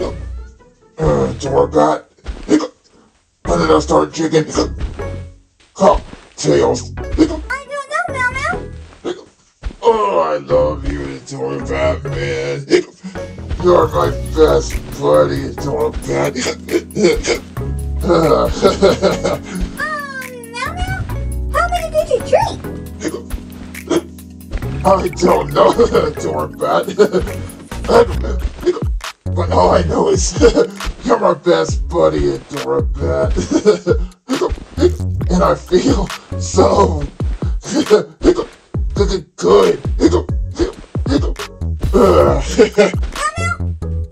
hiccup. Uh, Dorbat, hiccup. And then I start drinking, hiccup. Cocktails, hiccup. I don't know, Mao Mao. Hiccup. Oh, I love you, Dorbat, man. Hiccup. You're my best buddy. Hiccup. Um, Mao Mao. How many did you drink? Hiccup. I don't know, Dorbat. Hiccup. But all I know is you're my best buddy. Hiccup. Hiccup. And I feel so. Good. Meow.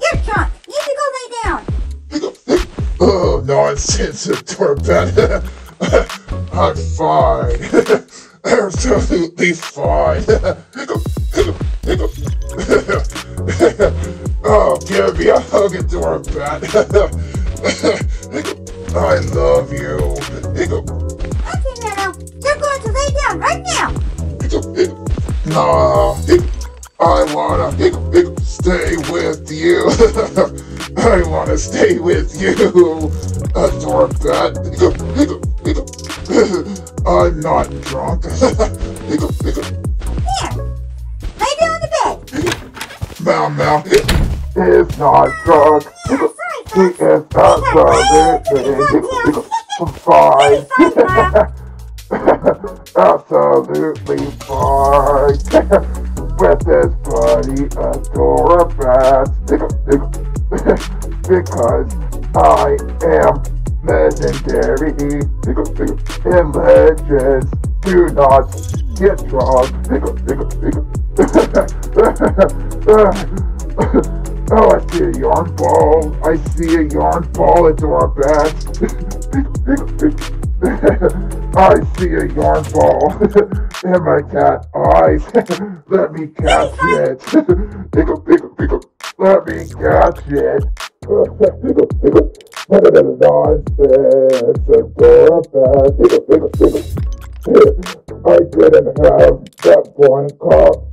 You're drunk. You need to go lay down. Oh, nonsense, Dorbat. I'm fine. Absolutely fine. A hug, Dorbat. Hiccup. I love you. Okay, Meow. You're going to lay down right now. Nah. I wanna stay with you. I wanna stay with you. Adore that. I'm not drunk. Here. Lay down on the bed. Mao, Mao. It's not drunk. Hiccup. He is not drunk. Fine. Absolutely fine. With this buddy, Adorabat. because I am legendary. And legends do not get drunk. Oh, I see a yarn ball. I see a yarn ball into our bat. I see a yarn ball in my cat eyes. Let me catch it. Pickle, pickle, pickle. Let me catch it. Pickle, pickle. Nonsense. Adore bad. Pickle, pickle, pickle. I didn't have that one cocktail.